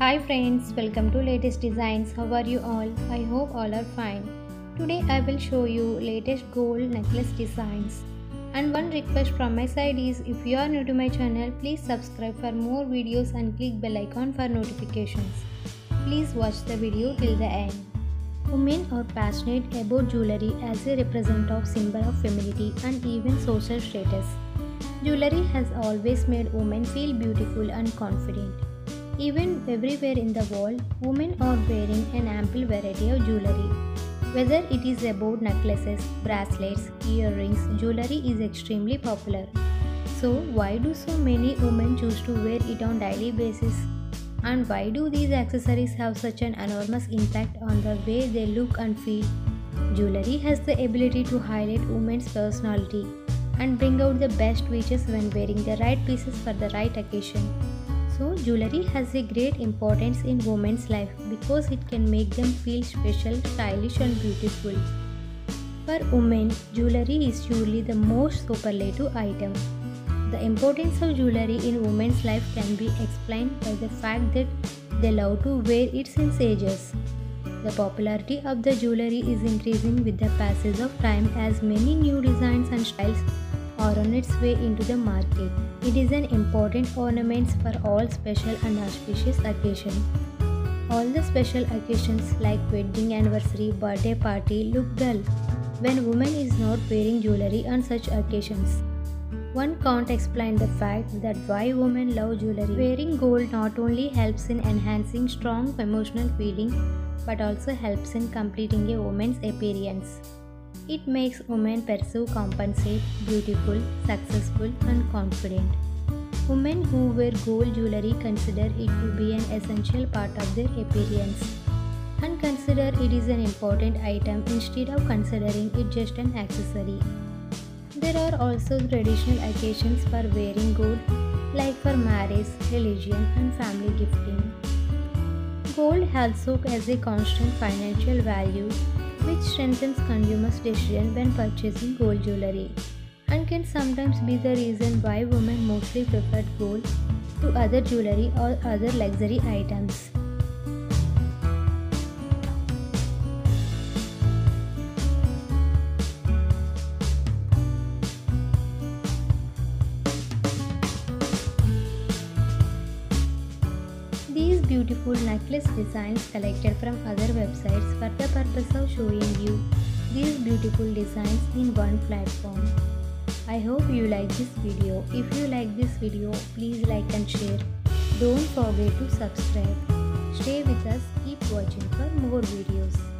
Hi friends, welcome to latest designs. How are you all? I hope all are fine. Today I will show you latest gold necklace designs. And one request from my side is if you are new to my channel, please subscribe for more videos and click bell icon for notifications. Please watch the video till the end. Women are passionate about jewelry as a representative symbol of femininity and even social status. Jewelry has always made women feel beautiful and confident. Even everywhere in the world, women are wearing an ample variety of jewelry. Whether it is about necklaces, bracelets, earrings, jewelry is extremely popular. So, why do so many women choose to wear it on daily basis? And why do these accessories have such an enormous impact on the way they look and feel? Jewelry has the ability to highlight women's personality and bring out the best features when wearing the right pieces for the right occasion. So, jewelry has a great importance in women's life because it can make them feel special, stylish, and beautiful. For women, jewelry is surely the most superlative item. The importance of jewelry in women's life can be explained by the fact that they love to wear it since ages. The popularity of the jewelry is increasing with the passage of time as many new designs and styles are on its way into the market. It is an important ornament for all special and auspicious occasions. All the special occasions like wedding anniversary, birthday party look dull when woman is not wearing jewelry on such occasions. One can't explain the fact that why women love jewelry. Wearing gold not only helps in enhancing strong emotional feeling but also helps in completing a woman's appearance. It makes women pursue compensate, beautiful, successful, and confident. Women who wear gold jewelry consider it to be an essential part of their appearance and consider it is an important item instead of considering it just an accessory. There are also traditional occasions for wearing gold like for marriage, religion, and family gifting. Gold also has a constant financial value which strengthens consumers' decision when purchasing gold jewelry and can sometimes be the reason why women mostly prefer gold to other jewelry or other luxury items. These beautiful necklace designs collected from other websites for the purpose of showing you these beautiful designs in one platform. I hope you like this video. If you like this video, please like and share. Don't forget to subscribe. Stay with us, keep watching for more videos.